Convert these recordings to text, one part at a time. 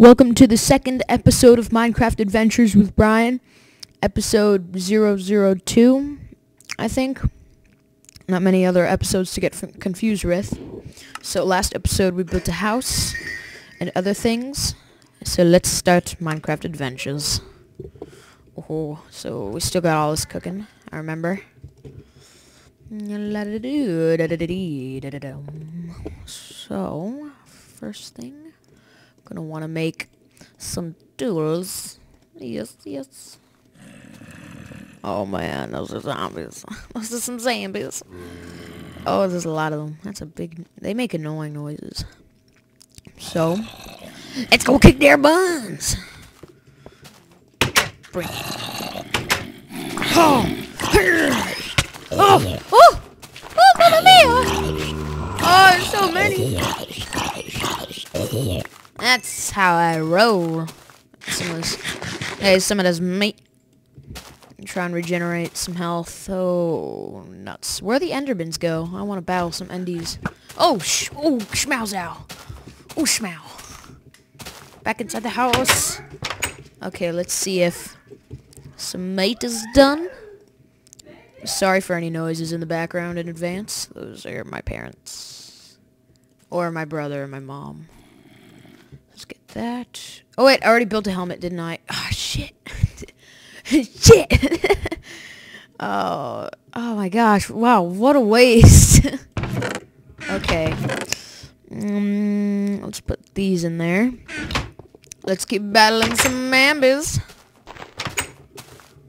Welcome to the second episode of Minecraft Adventures with Brian. Episode 002, I think. Not many other episodes to get confused with. So last episode we built a house and other things. So let's start Minecraft Adventures. Oh, so we still got all this cooking, I remember. So, first thing, gonna want to make some duels. Yes, yes. Oh man, those are zombies. those are some zombies. Oh, there's a lot of them. That's a big... They make annoying noises. So, let's go kick their buns. Bring Oh! Oh! Oh! Oh, mamma mia! Oh, there's so many. That's how I roll. Some of this, hey, some of this meat. Try and regenerate some health. Oh, nuts. Where the enderbins go? I want to battle some endies. Oh, sh oh, schmauzow. Oh, schmau. Back inside the house. Okay, let's see if some mate is done. Sorry for any noises in the background in advance. Those are my parents. Or my brother and my mom. That. Oh wait, I already built a helmet, didn't I? Oh, shit. shit. oh, oh my gosh. Wow, what a waste. okay. Um, let's put these in there. Let's keep battling some mambies.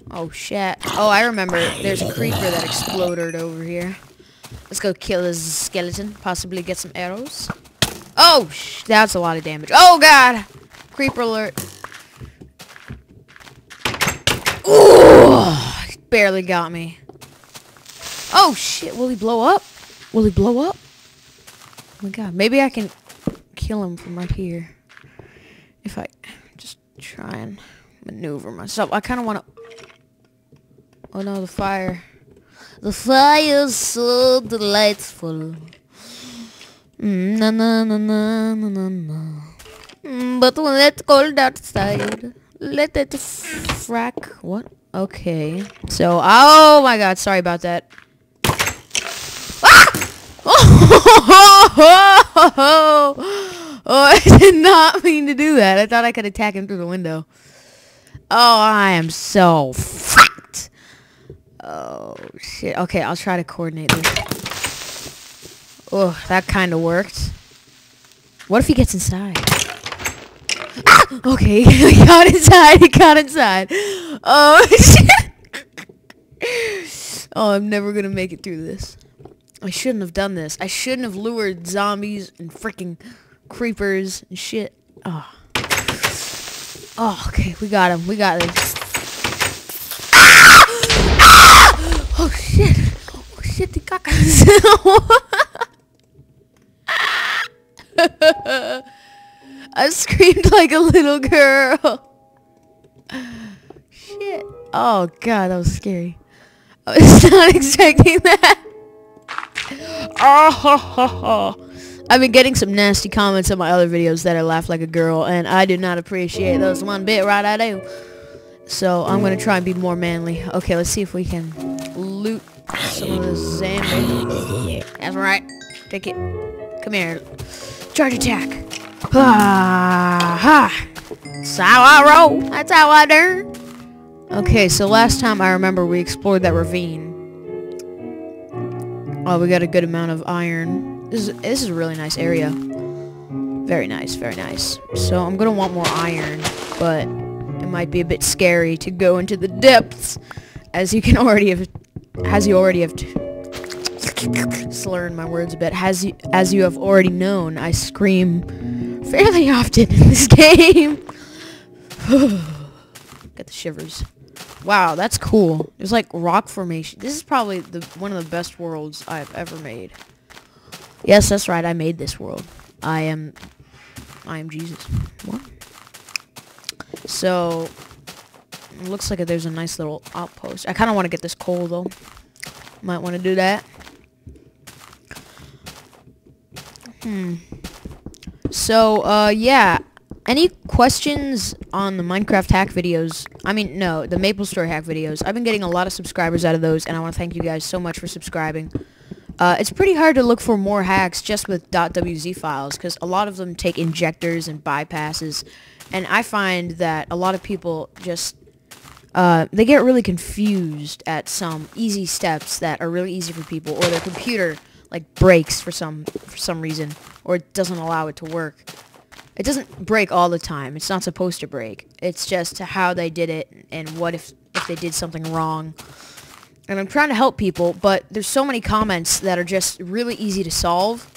Oh, shit. Oh, I remember. There's a creeper that exploded over here. Let's go kill this skeleton. Possibly get some arrows. Oh, that's a lot of damage. Oh, God. Creeper alert. Ooh, barely got me. Oh, shit. Will he blow up? Will he blow up? Oh, my God. Maybe I can kill him from right here. If I just try and maneuver myself. I kind of want to... Oh, no, the fire. The fire's so delightful. Na na na na na na. Mm, but it's cold outside, let it frack. What? Okay. So, oh my god, sorry about that. Ah! Oh, oh, I did not mean to do that. I thought I could attack him through the window. Oh, I am so fucked. Oh, shit. Okay, I'll try to coordinate this. Oh, that kind of worked. What if he gets inside? Ah! Okay, he got inside. He got inside. Oh, shit. Oh, I'm never to make it through this. I shouldn't have done this. I shouldn't have lured zombies and freaking creepers and shit. Oh. Oh, okay. We got him. We got this. Oh shit! Oh shit, the cacas! I screamed like a little girl. Shit. Oh god, that was scary. I was not expecting that. Oh, I've been getting some nasty comments on my other videos that I laugh like a girl, and I do not appreciate those one bit, right I do. So I'm gonna try and be more manly. Okay, let's see if we can loot some of the zombie. That's right. Take it. Come here. Charge attack. Ah, ha. That's how I roll. That's how I do. Okay, so last time I remember we explored that ravine. Oh, we got a good amount of iron. This is, this is a really nice area. Very nice, very nice. So I'm gonna want more iron, but it might be a bit scary to go into the depths, as you can already have, as you already have, slurring my words a bit, as you, as you have already known, I scream fairly often in this game. Got the shivers. Wow, that's cool. There's like rock formation. This is probably the one of the best worlds I've ever made. Yes, that's right. I made this world. I am, I am Jesus. What? So, it looks like there's a nice little outpost. I kind of want to get this coal, though. Might want to do that. Hmm. So, uh, yeah. any questions on the Minecraft hack videos? I mean, no, the Maple Story hack videos. I've been getting a lot of subscribers out of those, and I want to thank you guys so much for subscribing. Uh, it's pretty hard to look for more hacks just with .wz files, because a lot of them take injectors and bypasses, and I find that a lot of people just uh, they get really confused at some easy steps that are really easy for people, or their computer like breaks for some for some reason, or it doesn't allow it to work. It doesn't break all the time. It's not supposed to break. It's just how they did it and what if if they did something wrong. And I'm trying to help people, but there's so many comments that are just really easy to solve.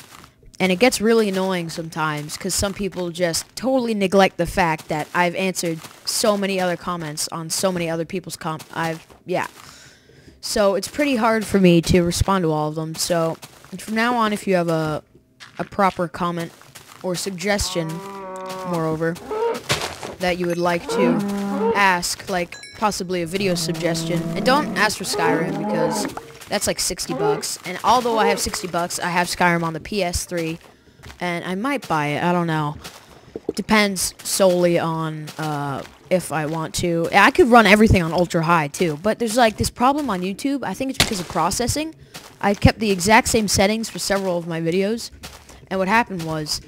And it gets really annoying sometimes because some people just totally neglect the fact that I've answered so many other comments on so many other people's com- I've, yeah. So it's pretty hard for me to respond to all of them. So from now on, if you have a, a proper comment or suggestion, moreover, that you would like to ask, like possibly a video suggestion, and don't ask for Skyrim because that's like 60 bucks. And although I have 60 bucks, I have Skyrim on the PS3, and I might buy it. I don't know. Depends solely on uh, if I want to. I could run everything on ultra high too, but there's like this problem on YouTube. I think it's because of processing. I kept the exact same settings for several of my videos, and what happened was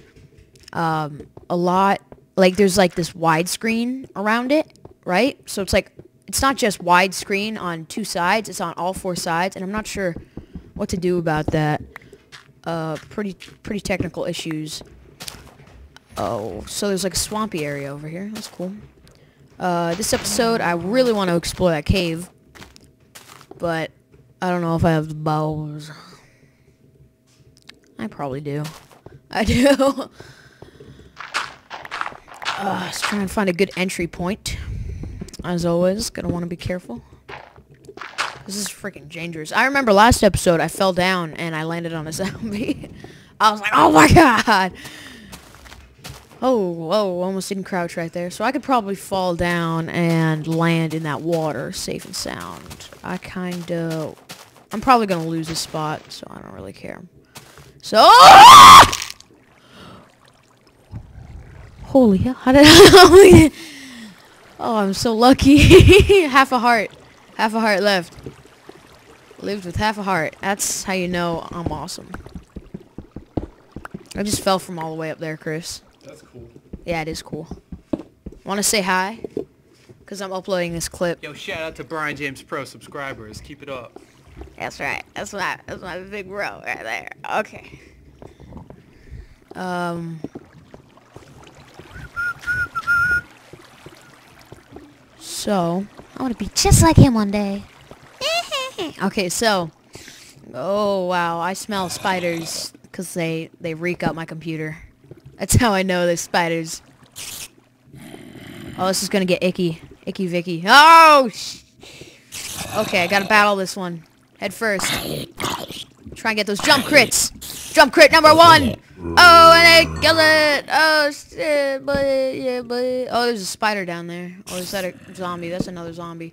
um, a lot like there's like this widescreen around it, right? So it's like it's not just widescreen on two sides; it's on all four sides, and I'm not sure what to do about that. Uh, pretty pretty technical issues. Oh, so there's like a swampy area over here. That's cool. Uh, this episode, I really want to explore that cave, but I don't know if I have the bows. I probably do. I do. uh, let's try and find a good entry point. As always, gonna want to be careful. This is freaking dangerous. I remember last episode I fell down and I landed on a zombie. I was like, oh my god! Oh, whoa, almost didn't crouch right there. So I could probably fall down and land in that water, safe and sound. I kind of... I'm probably going to lose this spot, so I don't really care. So... Holy hell, how did I... oh, I'm so lucky. half a heart. Half a heart left. Lived with half a heart. That's how you know I'm awesome. I just fell from all the way up there, Chris. That's cool. Yeah, it is cool. Want to say hi? Because I'm uploading this clip. Yo, shout out to Brian James Pro subscribers. Keep it up. That's right. That's my that's my big bro right there. Okay. Um. So I want to be just like him one day. okay, so. Oh wow, I smell spiders because they they reek up my computer. That's how I know there's spiders. Oh, this is gonna get icky. Icky Vicky. Oh! Okay, I gotta battle this one. Head first. Try and get those jump crits. Jump crit number one! Oh, and I kill it! Oh, shit, but yeah, but Oh, there's a spider down there. Oh, is that a zombie? That's another zombie.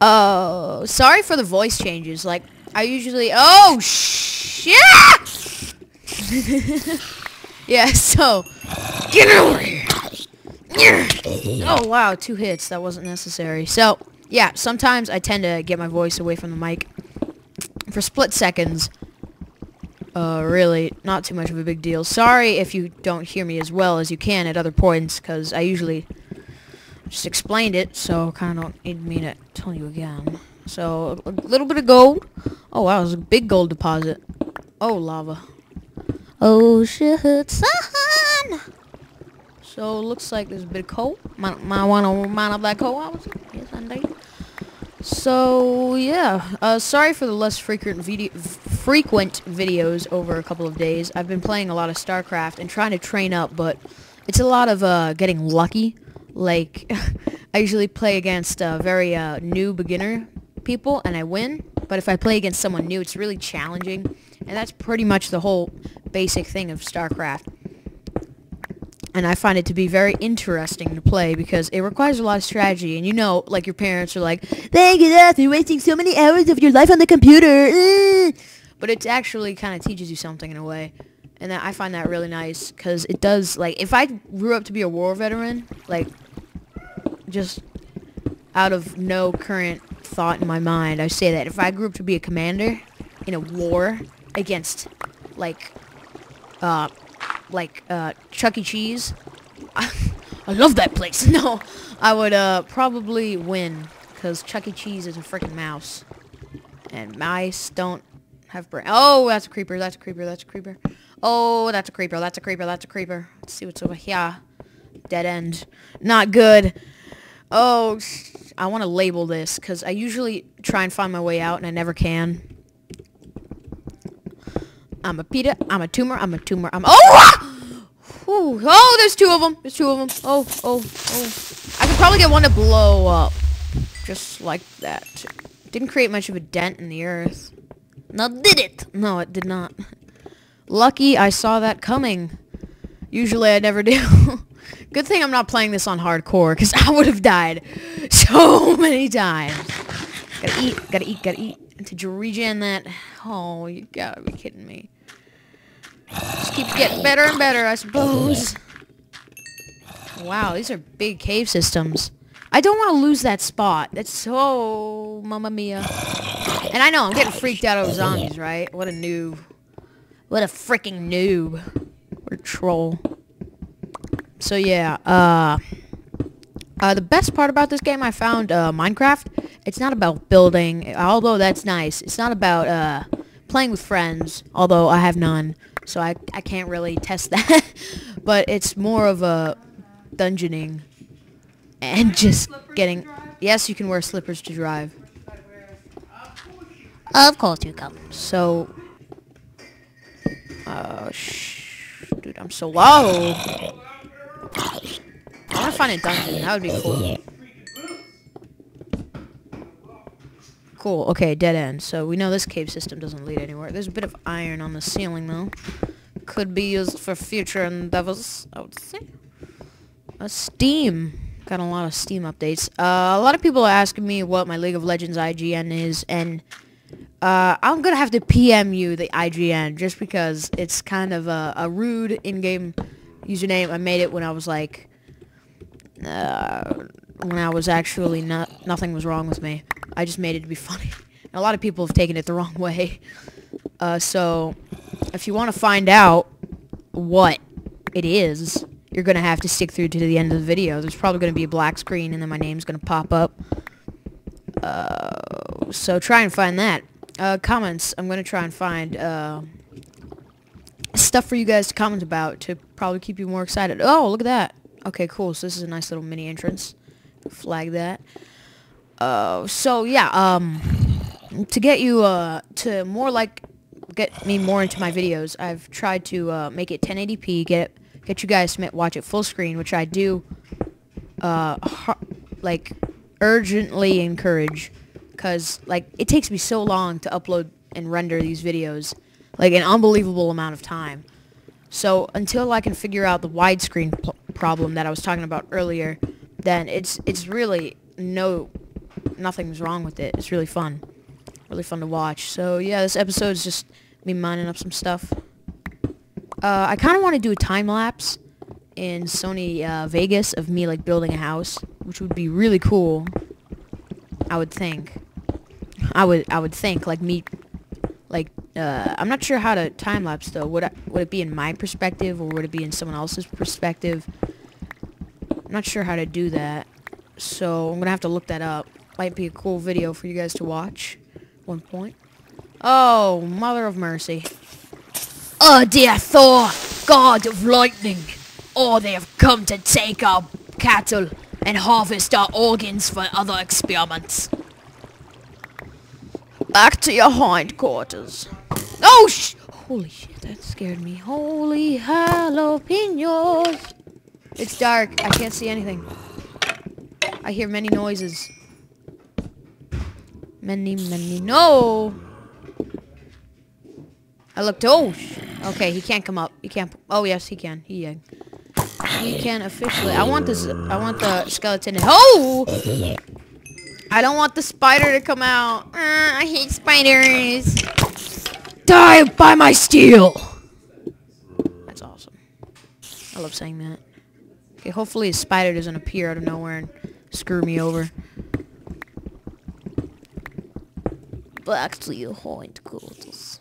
Oh, sorry for the voice changes. Like, I usually... Oh, shit! Yeah, so get over here. Oh wow, two hits. That wasn't necessary. So yeah, sometimes I tend to get my voice away from the mic for split seconds. Uh, really, not too much of a big deal. Sorry if you don't hear me as well as you can at other points, because I usually just explained it, so kind of don't need me to tell you again. So, a little bit of gold. Oh wow, there's a big gold deposit. Oh, lava. Oh shit, son! So looks like there's a bit of coal. Might, might want to mine up that coal. Yes, indeed. So yeah, uh, sorry for the less frequent video frequent videos over a couple of days. I've been playing a lot of StarCraft and trying to train up, but it's a lot of uh, getting lucky. Like I usually play against uh, very uh, new beginner people and I win, but if I play against someone new, it's really challenging, and that's pretty much the whole basic thing of StarCraft. And I find it to be very interesting to play because it requires a lot of strategy. And you know, like your parents are like, Thank you, Dad, you're wasting so many hours of your life on the computer. But it actually kind of teaches you something in a way. And that I find that really nice because it does like if I grew up to be a war veteran, like just out of no current thought in my mind, I say that if I grew up to be a commander in a war against like uh like uh Chuck E. Cheese, I, love that place. No, I would uh probably win because Chuck E. Cheese is a freaking mouse, and mice don't have brain. Oh, that's a creeper. That's a creeper. That's a creeper. Oh, that's a creeper. That's a creeper. That's a creeper. Let's see what's over here. Dead end. Not good. Oh, I want to label this because I usually try and find my way out and I never can. I'm a Peter. I'm a tumor. I'm a tumor. I'm. Oh! Ah! Ooh. Oh, there's two of them. There's two of them. Oh, oh, oh. I could probably get one to blow up. Just like that. Didn't create much of a dent in the earth. Now did it? No, it did not. Lucky I saw that coming. Usually I never do. Good thing I'm not playing this on hardcore, because I would have died so many times. Gotta eat, gotta eat, gotta eat. Did you regen that? Oh, you gotta be kidding me. Just keeps getting better and better, I suppose. Wow, these are big cave systems. I don't want to lose that spot. That's so... Mamma mia. And I know, I'm getting freaked out over zombies, right? What a noob. What a freaking noob. What a troll. So yeah, uh... Uh, the best part about this game I found, uh, Minecraft, it's not about building, although that's nice. It's not about, uh, playing with friends, although I have none, so I, I can't really test that. but it's more of a dungeoning and just getting... Yes, you can wear slippers to drive. Of course you can. So... Uh, shh, dude, I'm so low. I want to find a dungeon. That would be cool. Cool. Okay, dead end. So we know this cave system doesn't lead anywhere. There's a bit of iron on the ceiling, though. Could be used for future endeavors, I would say. Steam. Got a lot of Steam updates. Uh, a lot of people are asking me what my League of Legends IGN is, and uh, I'm gonna have to PM you the IGN just because it's kind of a, a rude in-game username. I made it when I was like uh, when I was actually not nothing was wrong with me. I just made it to be funny. And a lot of people have taken it the wrong way. Uh, so if you want to find out what it is, you're going to have to stick through to the end of the video. There's probably going to be a black screen and then my name's going to pop up. Uh, so try and find that. Uh, comments, I'm going to try and find uh, stuff for you guys to comment about to probably keep you more excited. Oh, look at that. Okay, cool. So this is a nice little mini entrance. Flag that. Uh, so yeah, um, to get you, uh, to more like, get me more into my videos, I've tried to, uh, make it 1080p, get, get you guys to watch it full screen, which I do, uh, like, urgently encourage, because, like, it takes me so long to upload and render these videos, like, an unbelievable amount of time. So, until I can figure out the widescreen problem that I was talking about earlier, then it's it's really no nothing's wrong with it. It's really fun. Really fun to watch. So yeah, this episode is just me mining up some stuff. Uh, I kind of want to do a time lapse in Sony uh, Vegas of me like building a house, which would be really cool. I would think. I would I would think like me like uh, I'm not sure how to time lapse though. Would I, would it be in my perspective or would it be in someone else's perspective? I'm not sure how to do that. So I'm gonna have to look that up. Might be a cool video for you guys to watch. One point. Oh, mother of mercy. Oh dear Thor, god of lightning. Oh, they have come to take our cattle and harvest our organs for other experiments. Back to your hindquarters. Oh, sh Holy shit, that scared me. Holy jalapenos. It's dark. I can't see anything. I hear many noises. Many, many, no! I looked, oh, okay, he can't come up. He can't, oh yes, he can. He, uh, he can officially, I want this, I want the skeleton, oh! I don't want the spider to come out. Uh, I hate spiders. Die by my steel! That's awesome. I love saying that. Okay, hopefully a spider doesn't appear out of nowhere and screw me over. Back to your hindquarters.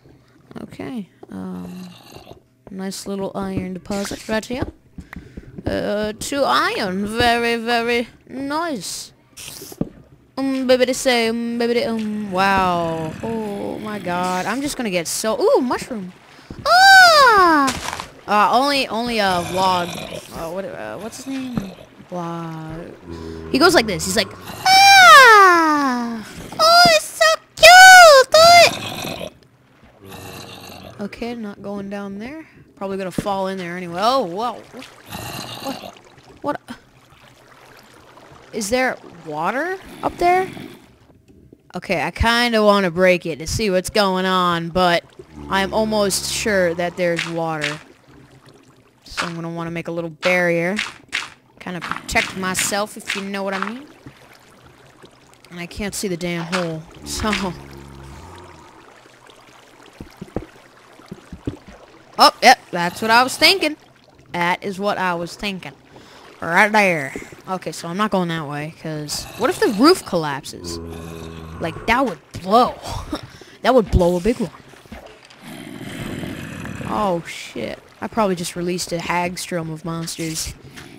Okay. Um, nice little iron deposit right here. Uh, two iron. Very, very nice. Um, baby, say, um, baby, um, wow. Oh my god. I'm just gonna get so, ooh, mushroom. Ah! Uh, only, only a vlog. Uh, what, uh, what's his name? Vlog. He goes like this. He's like, ah! Oh, it's so cute! Okay, not going down there. Probably gonna fall in there anyway. Oh, whoa. What? What? Is there water up there? Okay, I kind of want to break it to see what's going on, but I'm almost sure that there's water. So I'm going to want to make a little barrier. Kind of protect myself, if you know what I mean. And I can't see the damn hole, so... Oh, yep, that's what I was thinking. That is what I was thinking. Right there. Okay, so I'm not going that way, because... What if the roof collapses? Like, that would blow. that would blow a big one. Oh, shit. I probably just released a hagstrom of monsters.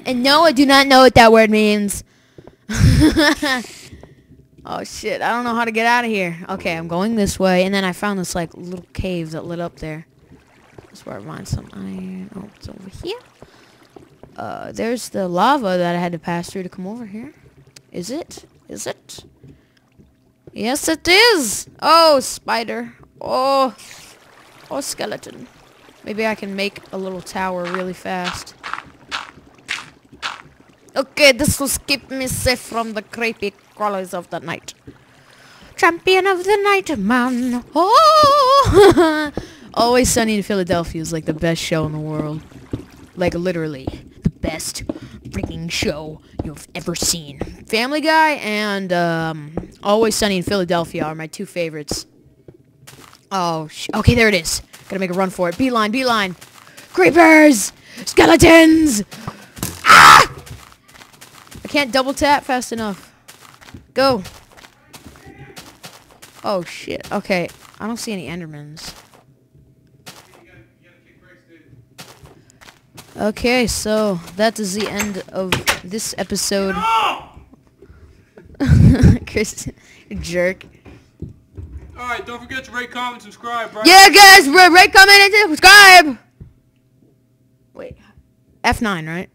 And no, I do not know what that word means. oh, shit. I don't know how to get out of here. Okay, I'm going this way, and then I found this, like, little cave that lit up there. That's where I find some iron. Oh, it's over here. Uh, there's the lava that I had to pass through to come over here. Is it? Is it? Yes, it is! Oh, spider. Oh. Oh, skeleton. Maybe I can make a little tower really fast. Okay, this will keep me safe from the creepy crawlers of the night. Champion of the night, man. Oh! Always Sunny in Philadelphia is like the best show in the world. Like literally the best freaking show you've ever seen. Family Guy and um, Always Sunny in Philadelphia are my two favorites. Oh, okay, there it is. Gotta make a run for it. Beeline, beeline. Creepers! Skeletons! Ah! I can't double tap fast enough. Go. Oh, shit. Okay, I don't see any Endermans. Okay, so that is the end of this episode. Chris, jerk. Alright, don't forget to rate, comment, subscribe, right? Yeah, guys, rate, comment, and subscribe! Wait, F9, right?